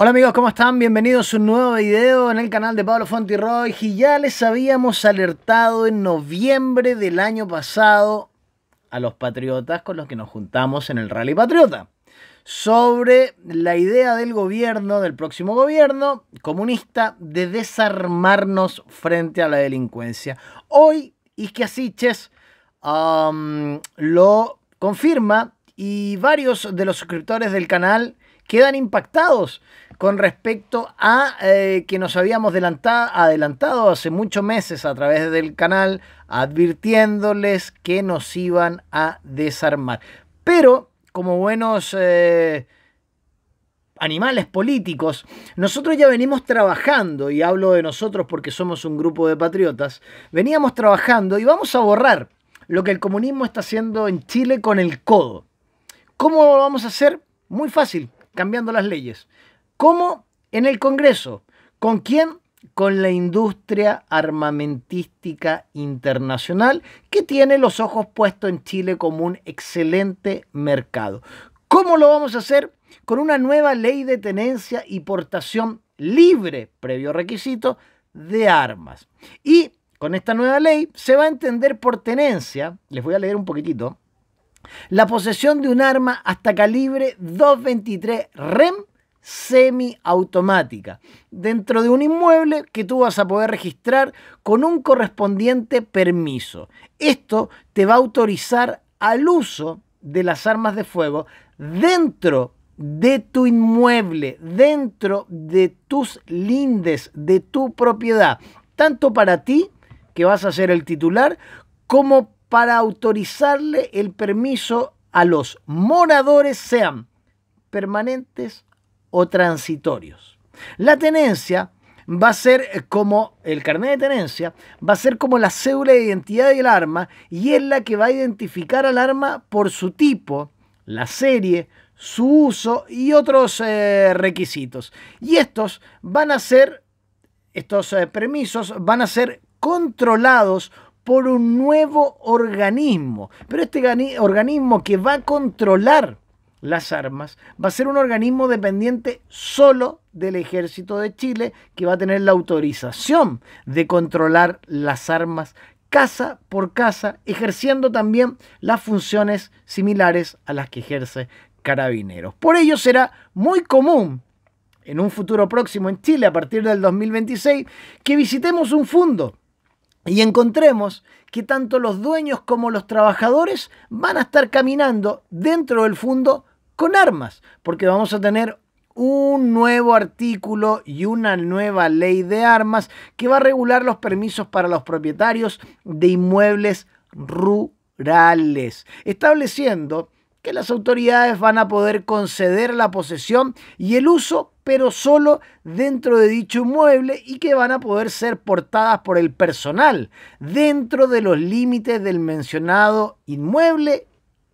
Hola amigos, ¿cómo están? Bienvenidos a un nuevo video en el canal de Pablo Fontiroy. Y ya les habíamos alertado en noviembre del año pasado a los patriotas con los que nos juntamos en el Rally Patriota sobre la idea del gobierno, del próximo gobierno comunista, de desarmarnos frente a la delincuencia. Hoy Isquia Siches um, lo confirma y varios de los suscriptores del canal quedan impactados con respecto a eh, que nos habíamos adelantado hace muchos meses a través del canal advirtiéndoles que nos iban a desarmar. Pero como buenos eh, animales políticos, nosotros ya venimos trabajando, y hablo de nosotros porque somos un grupo de patriotas, veníamos trabajando y vamos a borrar lo que el comunismo está haciendo en Chile con el codo. ¿Cómo lo vamos a hacer? Muy fácil, cambiando las leyes. ¿Cómo? En el Congreso. ¿Con quién? Con la industria armamentística internacional que tiene los ojos puestos en Chile como un excelente mercado. ¿Cómo lo vamos a hacer? Con una nueva ley de tenencia y portación libre, previo requisito, de armas. Y con esta nueva ley se va a entender por tenencia, les voy a leer un poquitito, la posesión de un arma hasta calibre 223 REM semiautomática dentro de un inmueble que tú vas a poder registrar con un correspondiente permiso. Esto te va a autorizar al uso de las armas de fuego dentro de tu inmueble, dentro de tus lindes, de tu propiedad, tanto para ti, que vas a ser el titular, como para autorizarle el permiso a los moradores, sean permanentes o transitorios. La tenencia va a ser como el carnet de tenencia, va a ser como la cédula de identidad del arma y es la que va a identificar al arma por su tipo, la serie, su uso y otros eh, requisitos. Y estos van a ser, estos eh, permisos van a ser controlados por un nuevo organismo. Pero este organismo que va a controlar las armas, va a ser un organismo dependiente solo del ejército de Chile que va a tener la autorización de controlar las armas casa por casa, ejerciendo también las funciones similares a las que ejerce carabineros. Por ello será muy común en un futuro próximo en Chile, a partir del 2026, que visitemos un fondo y encontremos que tanto los dueños como los trabajadores van a estar caminando dentro del fondo con armas, porque vamos a tener un nuevo artículo y una nueva ley de armas que va a regular los permisos para los propietarios de inmuebles rurales, estableciendo que las autoridades van a poder conceder la posesión y el uso, pero solo dentro de dicho inmueble y que van a poder ser portadas por el personal dentro de los límites del mencionado inmueble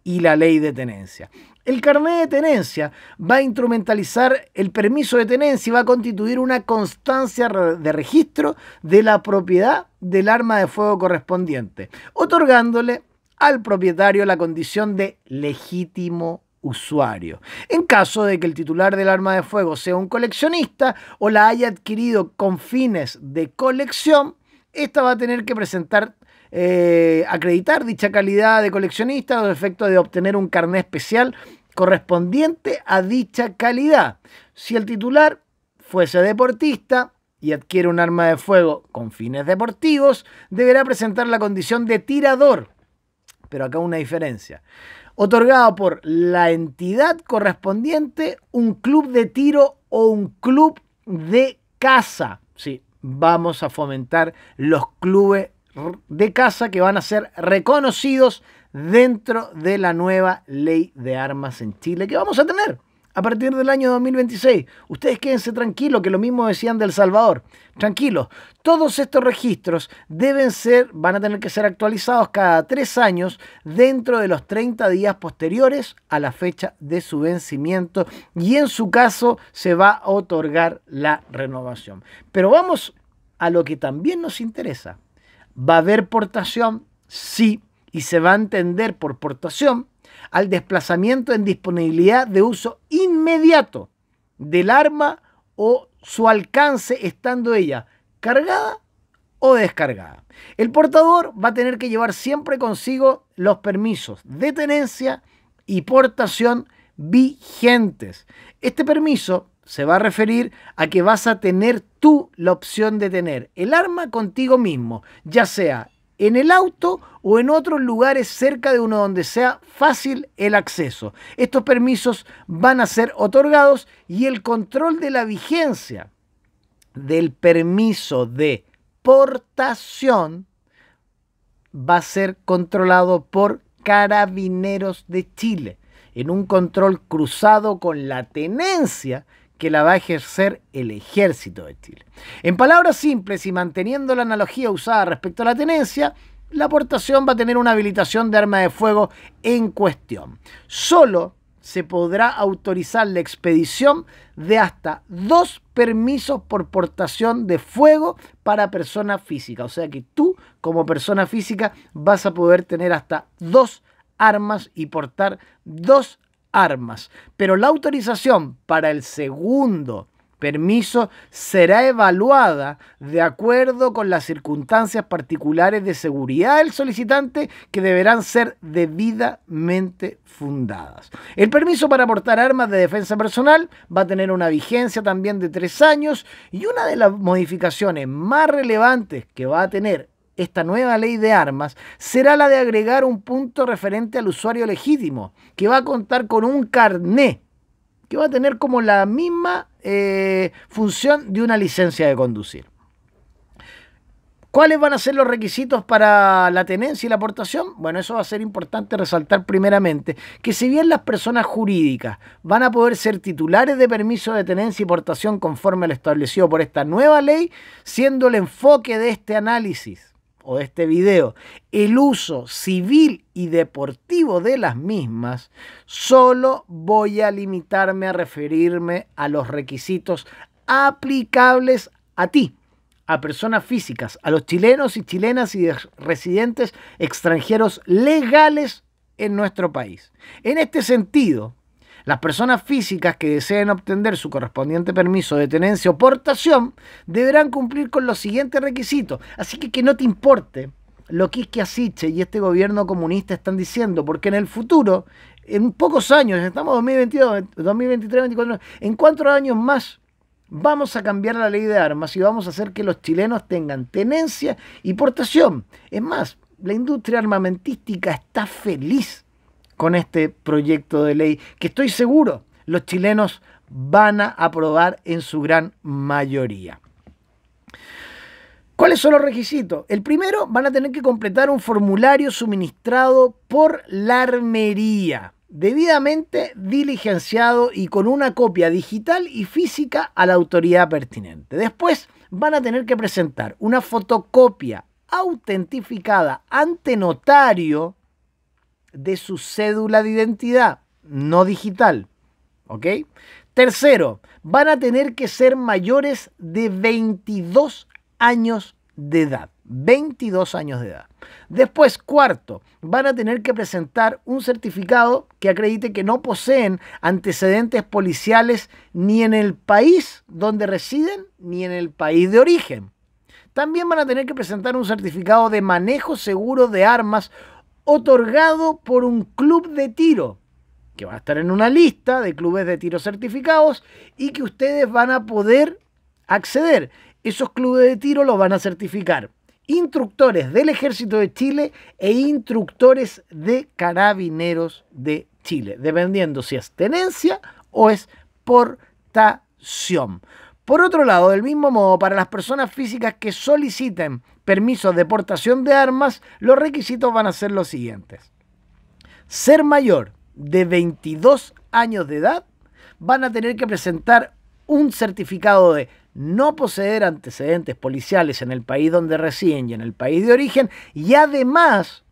y la ley de tenencia. El carnet de tenencia va a instrumentalizar el permiso de tenencia y va a constituir una constancia de registro de la propiedad del arma de fuego correspondiente, otorgándole al propietario la condición de legítimo usuario. En caso de que el titular del arma de fuego sea un coleccionista o la haya adquirido con fines de colección, esta va a tener que presentar eh, acreditar dicha calidad de coleccionista a efectos de obtener un carnet especial correspondiente a dicha calidad. Si el titular fuese deportista y adquiere un arma de fuego con fines deportivos, deberá presentar la condición de tirador. Pero acá una diferencia. Otorgado por la entidad correspondiente, un club de tiro o un club de caza. Sí, vamos a fomentar los clubes de casa que van a ser reconocidos dentro de la nueva ley de armas en Chile que vamos a tener a partir del año 2026. Ustedes quédense tranquilos, que lo mismo decían del Salvador. Tranquilos, todos estos registros deben ser, van a tener que ser actualizados cada tres años dentro de los 30 días posteriores a la fecha de su vencimiento y en su caso se va a otorgar la renovación. Pero vamos a lo que también nos interesa. ¿Va a haber portación? Sí, y se va a entender por portación al desplazamiento en disponibilidad de uso inmediato del arma o su alcance estando ella cargada o descargada. El portador va a tener que llevar siempre consigo los permisos de tenencia y portación vigentes. Este permiso se va a referir a que vas a tener tú la opción de tener el arma contigo mismo, ya sea en el auto o en otros lugares cerca de uno donde sea fácil el acceso. Estos permisos van a ser otorgados y el control de la vigencia del permiso de portación va a ser controlado por carabineros de Chile en un control cruzado con la tenencia que la va a ejercer el ejército de Chile. En palabras simples y manteniendo la analogía usada respecto a la tenencia, la aportación va a tener una habilitación de arma de fuego en cuestión. Solo se podrá autorizar la expedición de hasta dos permisos por portación de fuego para persona física. O sea que tú, como persona física, vas a poder tener hasta dos armas y portar dos armas. Pero la autorización para el segundo permiso será evaluada de acuerdo con las circunstancias particulares de seguridad del solicitante que deberán ser debidamente fundadas. El permiso para portar armas de defensa personal va a tener una vigencia también de tres años y una de las modificaciones más relevantes que va a tener esta nueva ley de armas será la de agregar un punto referente al usuario legítimo, que va a contar con un carné, que va a tener como la misma eh, función de una licencia de conducir. ¿Cuáles van a ser los requisitos para la tenencia y la aportación? Bueno, eso va a ser importante resaltar primeramente que si bien las personas jurídicas van a poder ser titulares de permiso de tenencia y portación conforme al establecido por esta nueva ley, siendo el enfoque de este análisis o de este video el uso civil y deportivo de las mismas, solo voy a limitarme a referirme a los requisitos aplicables a ti, a personas físicas, a los chilenos y chilenas y residentes extranjeros legales en nuestro país. En este sentido, las personas físicas que deseen obtener su correspondiente permiso de tenencia o portación deberán cumplir con los siguientes requisitos. Así que que no te importe lo que es que Asiche y este gobierno comunista están diciendo, porque en el futuro, en pocos años, estamos en 2022, 2023, 2024, en cuatro años más vamos a cambiar la ley de armas y vamos a hacer que los chilenos tengan tenencia y portación. Es más, la industria armamentística está feliz con este proyecto de ley que estoy seguro los chilenos van a aprobar en su gran mayoría. ¿Cuáles son los requisitos? El primero, van a tener que completar un formulario suministrado por la armería, debidamente diligenciado y con una copia digital y física a la autoridad pertinente. Después, van a tener que presentar una fotocopia autentificada ante notario de su cédula de identidad, no digital. ¿Ok? Tercero, van a tener que ser mayores de 22 años de edad. 22 años de edad. Después, cuarto, van a tener que presentar un certificado que acredite que no poseen antecedentes policiales ni en el país donde residen ni en el país de origen. También van a tener que presentar un certificado de manejo seguro de armas otorgado por un club de tiro, que va a estar en una lista de clubes de tiro certificados y que ustedes van a poder acceder. Esos clubes de tiro los van a certificar instructores del Ejército de Chile e instructores de carabineros de Chile, dependiendo si es tenencia o es portación. Por otro lado, del mismo modo, para las personas físicas que soliciten permisos de portación de armas, los requisitos van a ser los siguientes. Ser mayor de 22 años de edad, van a tener que presentar un certificado de no poseer antecedentes policiales en el país donde residen y en el país de origen, y además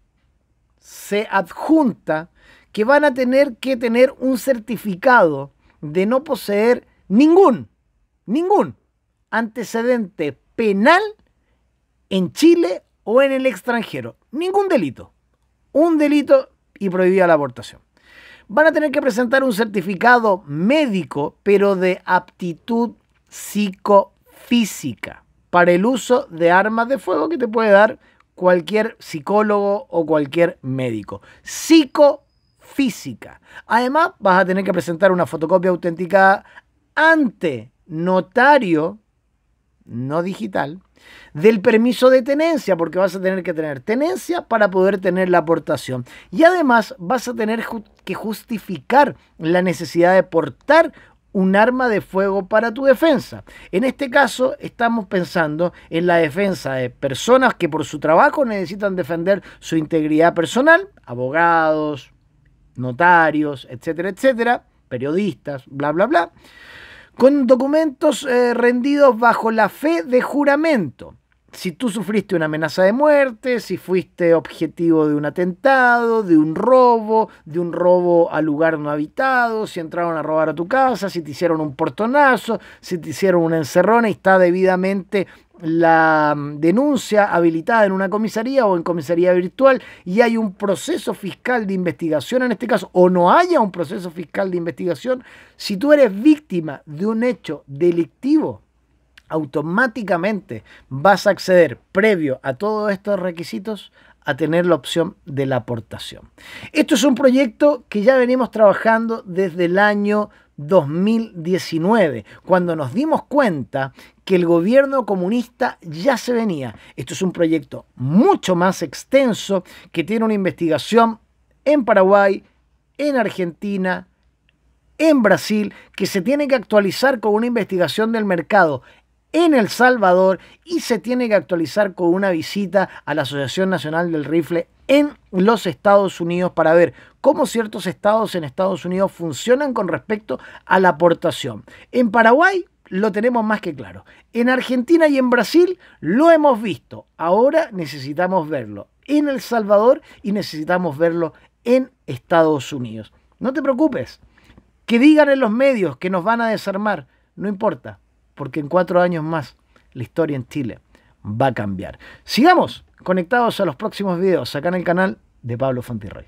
se adjunta que van a tener que tener un certificado de no poseer ningún ningún antecedente penal en Chile o en el extranjero. Ningún delito. Un delito y prohibida la abortación. Van a tener que presentar un certificado médico, pero de aptitud psicofísica para el uso de armas de fuego que te puede dar cualquier psicólogo o cualquier médico. Psicofísica. Además, vas a tener que presentar una fotocopia autenticada ante notario, no digital, del permiso de tenencia, porque vas a tener que tener tenencia para poder tener la aportación. Y además vas a tener que justificar la necesidad de portar un arma de fuego para tu defensa. En este caso estamos pensando en la defensa de personas que por su trabajo necesitan defender su integridad personal, abogados, notarios, etcétera, etcétera, periodistas, bla, bla, bla, con documentos eh, rendidos bajo la fe de juramento. Si tú sufriste una amenaza de muerte, si fuiste objetivo de un atentado, de un robo, de un robo al lugar no habitado, si entraron a robar a tu casa, si te hicieron un portonazo, si te hicieron una encerrona y está debidamente la mm, denuncia habilitada en una comisaría o en comisaría virtual y hay un proceso fiscal de investigación en este caso, o no haya un proceso fiscal de investigación, si tú eres víctima de un hecho delictivo, automáticamente vas a acceder, previo a todos estos requisitos, a tener la opción de la aportación. Esto es un proyecto que ya venimos trabajando desde el año 2019, cuando nos dimos cuenta que el gobierno comunista ya se venía. Esto es un proyecto mucho más extenso que tiene una investigación en Paraguay, en Argentina, en Brasil, que se tiene que actualizar con una investigación del mercado en El Salvador y se tiene que actualizar con una visita a la Asociación Nacional del Rifle en los Estados Unidos para ver cómo ciertos estados en Estados Unidos funcionan con respecto a la aportación. En Paraguay lo tenemos más que claro. En Argentina y en Brasil lo hemos visto. Ahora necesitamos verlo en El Salvador y necesitamos verlo en Estados Unidos. No te preocupes. Que digan en los medios que nos van a desarmar. No importa porque en cuatro años más la historia en Chile va a cambiar. Sigamos conectados a los próximos videos acá en el canal de Pablo Fontirrey.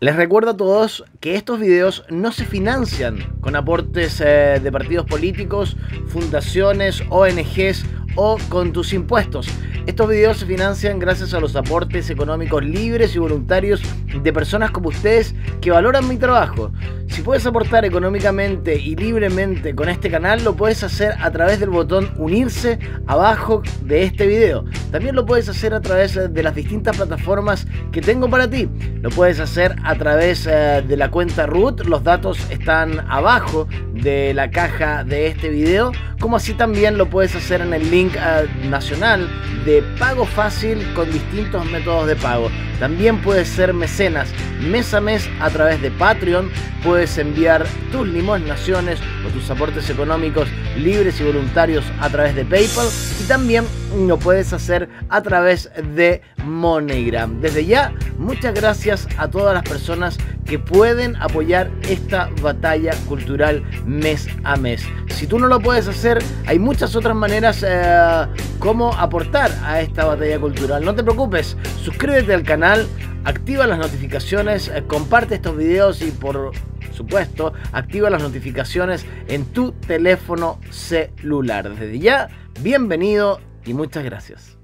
Les recuerdo a todos que estos videos no se financian con aportes eh, de partidos políticos, fundaciones, ONGs o con tus impuestos. Estos videos se financian gracias a los aportes económicos libres y voluntarios de personas como ustedes que valoran mi trabajo. Si puedes aportar económicamente y libremente con este canal, lo puedes hacer a través del botón unirse abajo de este video. También lo puedes hacer a través de las distintas plataformas que tengo para ti. Lo puedes hacer a través eh, de la cuenta root, los datos están abajo de la caja de este video, como así también lo puedes hacer en el link eh, nacional de pago fácil con distintos métodos de pago. También puedes ser mecenas mes a mes a través de Patreon. Puedes enviar tus limosnaciones o tus aportes económicos libres y voluntarios a través de PayPal. Y también lo puedes hacer a través de MoneyGram. Desde ya, muchas gracias a todas las personas que pueden apoyar esta batalla cultural mes a mes. Si tú no lo puedes hacer, hay muchas otras maneras eh, como aportar a esta batalla cultural. No te preocupes, suscríbete al canal, activa las notificaciones, eh, comparte estos videos y por supuesto, activa las notificaciones en tu teléfono celular. Desde ya, bienvenido y muchas gracias.